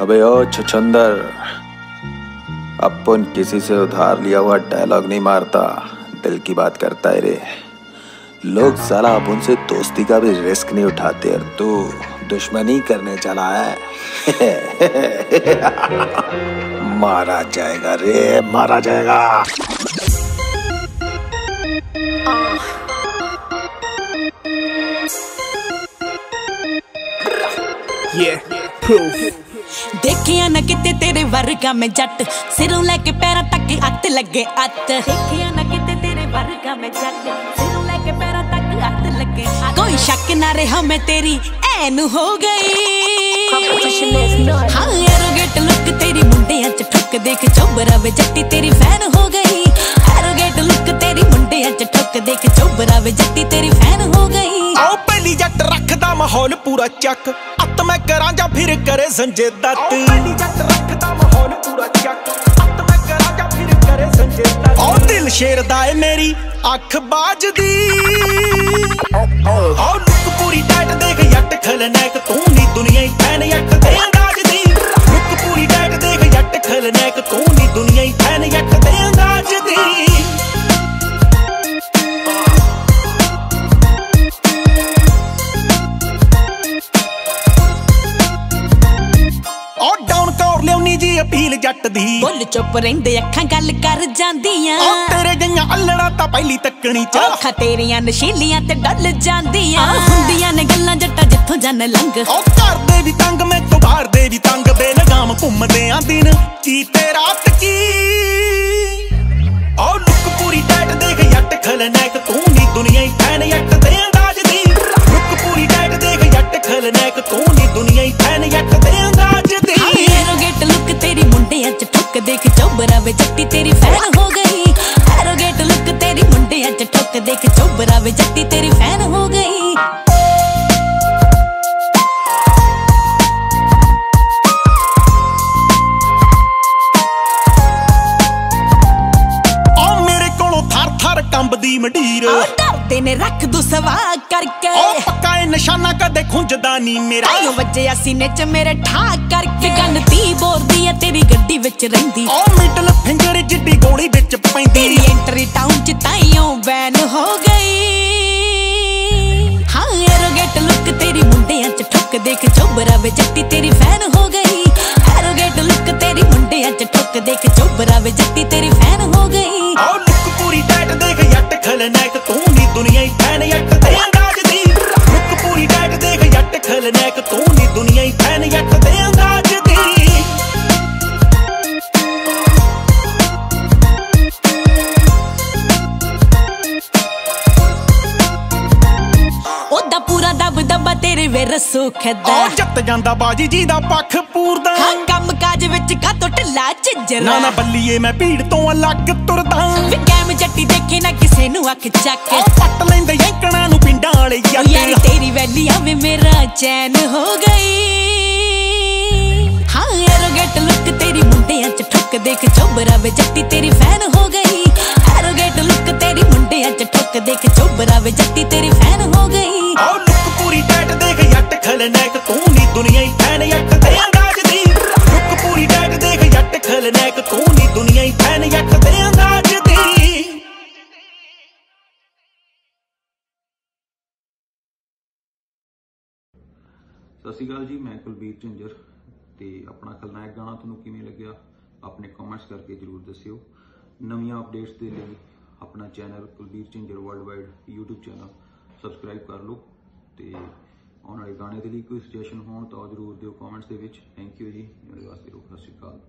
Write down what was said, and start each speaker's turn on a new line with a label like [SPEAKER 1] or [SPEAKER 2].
[SPEAKER 1] अबे ओ छछंदर अपन किसी से उधार लिया हुआ डायलॉग नहीं मारता। दिल की बात करता है रे। लोग साला अपन से दोस्ती का भी रिस्क नहीं उठाते और तू दुश्मनी करने चला है। मारा जाएगा रे मारा जाएगा।
[SPEAKER 2] Yeah, proof.
[SPEAKER 3] ਦੇਖਿਆ ਨਾ ਕਿਤੇ ਤੇਰੇ ਵਰਗਾ ਮੈਂ ਜੱਟ। ਸਿਰੋਂ ਲੈ ਕੇ ਪੈਰਾਂ ਤੱਕ ਅੱਤ ਲੱਗੇ ਅੱਤ। ਦੇਖਿਆ ਨਾ ਕਿਤੇ ਤੇਰੇ ਵਰਗਾ ਮੈਂ ਜੱਟ। ਸਿਰੋਂ ਲੈ ਕੇ ਪੈਰਾਂ ਤੱਕ ਅੱਤ ਲੱਗੇ ਕੋਈ ਸ਼ੱਕ ਨਾ ਰਿਹਾ ਮੈਂ ਤੇਰੀ, ਐਨ ਹੋ ਗਈ। ਹਾਂ ਐਰੋਗੇਟ ਲੁੱਕ ਤੇਰੀ ਮੁੰਡਿਆਂ ਚ ਠੁੱਕ ਦੇਖ। ਚੋਬਰਾ ਵੇ ਜੱਟੀ ਤੇਰੀ ਫੈਨ ਹੋ ਗਈ। ਐਰੋਗੇਟ ਲੁੱਕ ਤੇਰੀ ਮੁੰਡਿਆਂ ਚ ਠੁੱਕ ਦੇਖ। ਚੋਬਰਾ ਵੇ ਜੱਟੀ ਤੇਰੀ ਫੈਨ ਹੋ ਗਈ।
[SPEAKER 2] ਆਓ ਪਹਿਲੀ ਜੱਟ ਰੱਖਦਾ ਮਾਹੌਲ ਪੂਰਾ ਚੱਕ। ਮੈਂ ਕਰਾਂ ਜਾਂ ਫਿਰ ਕਰੇ ਸੰਜੇ ਦੱਤ? ਪਹਿਲੀ ਜੱਟ ਰੱਖਦਾ ਮਾਹੌਲ ਪੂਰਾ ਚੱਕ। ਅੱਤ ਮੈਂ ਕਰਾਂ ਜਾਂ ਫਿਰ ਕਰੇ ਸੰਜੇ ਦੱਤ। ਉਹ ਦਿਲ ਸ਼ੇਰ ਦਾ ਏ ਮੇਰੀ ਅੱਖ ਬਾਜਦੀ। ਆਓ ਲੁੱਕ ਪੂਰੀ ਟਾਈਟ ਦੇਖ ਜੱਟ ਖਲਨੈਕ ਤੂੰ ਨਹੀਂ ਦੁਨੀਆ ਹੀ ਫੈਨ ਜੱਟ ਦੇ ਅੰਦਾਜ਼ ਦੀ ਲੁੱਕ ਪੂਰੀ ਟਾਈਟ ਦੇਖ ਜੱਟ ਖਲਨੈਕ ਤੂੰ ਨਹੀਂ ਲਿਆਉਣੀ ਜੀ ਅਪੀਲ ਜੱਟ ਦੀ।
[SPEAKER 3] ਬੁੱਲ ਚੁੱਪ ਰਹਿੰਦੇ ਅੱਖਾਂ ਗੱਲ ਕਰ ਜਾਂਦੀਆਂ।
[SPEAKER 2] ਉਹ ਤੇਰੇ ਜਈਆਂ ਅੱਲੜਾ ਤਾਂ ਪਹਿਲੀ ਤੱਕਣੀ ਚ।
[SPEAKER 3] ਅੱਖਾਂ ਤੇਰੀਆਂ ਨਸ਼ੀਲੀਆਂ ਤੇ ਡੱਲ ਜਾਂਦੀਆਂ। ਹੁੰਦੀਆਂ ਨੇ ਗੱਲਾਂ ਜੱਟਾ ਜਿੱਥੋਂ ਜਨ ਲੰਘ।
[SPEAKER 2] ਉਹ ਕਰਦੇ ਵੀ ਤੰਗ ਮੈਂ ਤੋਂ ਬਾਹਰ ਦੇ ਵੀ ਤੰਗ। ਬੇਲਗਾਮ ਘੁੰਮਦੇ ਆਂ ਦਿਨ। ਕੀ ਤੇ ਰਾਤ ਕੀ? ਉਹ ਲੁੱਕ ਪੂਰੀ ਟਾਈਟ ਦੇਖ ਜੱਟ ਖਲਨੈਕ ਤੂੰ ਨਹੀਂ ਦੁਨੀਆ ਹੀ ਫੈਨ ਜੱਟ ਦੇ ਅੰਦਾਜ਼ ਦੀ। ਲੁੱਕ ਪੂਰੀ ਟਾਈਟ ਦੇਖ ਜੱਟ ਖਲਨੈਕ ਤੂੰ ਨਹੀਂ ਦੁਨੀਆ ਹੀ ਫੈਨ ਜੱਟ ਦੇ ਅੰਦਾਜ਼ ਦੀ।
[SPEAKER 3] ਐਰੋਗੇਟ ਲੁੱਕ
[SPEAKER 2] ਕੋਲੋਂ ਥਰ ਥਰ ਕੰਬਦੀ ਮੰਡੀਰ।
[SPEAKER 3] ਉਹ ਡਰਦੇ ਨੇ ਰੱਖ ਦੂ ਸਵਾ ਕਰਕੇ।
[SPEAKER 2] ਉਹ ਪੱਕਾ ਇਹ ਨਿਸ਼ਾਨਾ ਕਦੇ ਖੁੰਝਦਾ ਨਹੀਂ ਮੇਰਾ।
[SPEAKER 3] ਆਇਓ ਵੱਜਿਆ ਸੀਨੇ ਚ ਮੇਰੇ ਠਾ ਕਰਕੇ। ਗੰਨ ਬੋਰਦੀ ਐ ਤੇਰੀ ਗੱਡੀ ਵਿੱਚ ਰਹਿੰਦੀ।
[SPEAKER 2] ਉਹ ਮਿਡਲ ਫਿੰਗਰ
[SPEAKER 3] ਮੁੰਡਿਆਂ ਦੇਖ ਚੋਬਰਾ ਵੇ ਜੱਟੀ ਤੇਰੀ ਫੈਨ ਹੋ ਗਈ। ਐਰੋਗੇਟ ਲੁੱਕ ਤੇਰੀ ਮੁੰਡਿਆਂ ਚ ਠੁੱਕ ਦੇਖ ਚੋਬਰਾ ਵੇ ਜੱਟੀ ਤੇਰੀ ਫੈਨ ਹੋ ਗਈ।
[SPEAKER 2] ਉਹ ਲੁੱਕ ਪੂਰੀ ਟਾਈਟ ਦੇਖ ਜੱਟ ਖਲਨੈਕ ਤੂੰ ਨਹੀਂ ਦੁਨੀਆ ਹੀ ਫੈਨ ਜੱਟ ਦੇ ਅੰਦਾਜ਼ ਦੀ। ਲੁੱਕ ਪੂਰੀ ਟਾਈਟ ਦੇਖ ਜੱਟ ਖਲਨੈਕ ਤੂੰ ਨਹੀਂ ਦੁਨੀਆ ਹੀ ਫੈਨ ਜੱਟ ਦੇ ਅੰਦਾਜ਼
[SPEAKER 3] ਵੇ ਰਸੂ ਖਦਾ
[SPEAKER 2] ਉਹ ਜਿੱਤ ਜਾਂਦਾ ਬਾਜੀ ਜੀ ਦਾ ਪੱਖ ਪੂਰਦਾ।
[SPEAKER 3] ਹਾਂ ਕੰਮ ਕਾਜ ਵਿੱਚ ਕਾਤੋਂ ਢਿੱਲਾ
[SPEAKER 2] ਨਾ
[SPEAKER 3] ਝਿੰਜਰਾ।
[SPEAKER 2] ਨਾ ਬੱਲੀਏ ਮੈਂ ਭੀੜ ਤੋਂ ਅਲੱਗ ਤੁਰਦਾ।
[SPEAKER 3] ਵੀ ਕੈਮ ਜੱਟੀ ਦੇਖੇ ਨਾ ਕਿਸੇ ਨੂੰ ਅੱਖ ਚੱਕ।
[SPEAKER 2] ਪੱਟ ਲੈਂਦੇ ਯੰਕਣਾ ਨੂੰ ਪਿੰਡਾਂ ਵਾਲੇ
[SPEAKER 3] ਯਾਰੀ ਤੇਰੀ ਵੈਲੀ ਆਵੇ ਮੇਰਾ ਚੈਨ ਹੋ ਗਈ। ਹਾਂ ਐਰੋਗੇਟ ਲੁੱਕ ਤੇਰੀ ਮੁੰਡਿਆਂ ਚ ਠੁੱਕ ਦੇਖ। ਚੋਬਰਾ ਵੇ ਜੱਟੀ ਤੇਰੀ ਫੈਨ ਹੋ ਗਈ। ਐਰੋਗੇਟ ਲੁੱਕ ਤੇਰੀ ਮੁੰਡਿਆਂ ਚ ਠੁੱਕ ਦੇਖ। ਚੋਬਰਾ ਵੇ ਜੱਟੀ ਤੇਰੀ ਫੈਨ ਹੋ ਗਈ।
[SPEAKER 4] ਸਤਿ ਸ਼੍ਰੀ ਅਕਾਲ ਜੀ, ਮੈਂ ਕੁਲਬੀਰ ਝੁੰਜਰ ਤੇ ਆਪਣਾ ਖਲਨਾਇਕ ਗਾਣਾ ਤੁਹਾਨੂੰ ਕਿਵੇਂ ਲੱਗਿਆ, ਆਪਣੇ ਕਮੈਂਟਸ ਕਰਕੇ ਜਰੂਰ ਦੱਸਿਓ। ਨਵੀਆਂ ਅਪਡੇਟਸ ਦੇ ਲਈ ਆਪਣਾ channel Kulbir Jhunjhar worldwide YouTube channel subscribe ਕਰ ਲਓ ਤੇ ਆਉਣ ਵਾਲੇ ਗਾਣੇ ਦੇ ਲਈ ਕੋਈ ਸੁਜੈਸ਼ਨ ਹੋਣ ਤਾਂ ਜਰੂਰ ਦਿਓ ਕਮੈਂਟਸ ਦੇ ਵਿੱਚ। ਥੈਂਕ ਯੂ ਜੀ, ਮੇਰੇ ਵਾਸਤੇ ਰੋਕ ਸਤਿ ਸ਼੍ਰੀ ਅਕਾਲ।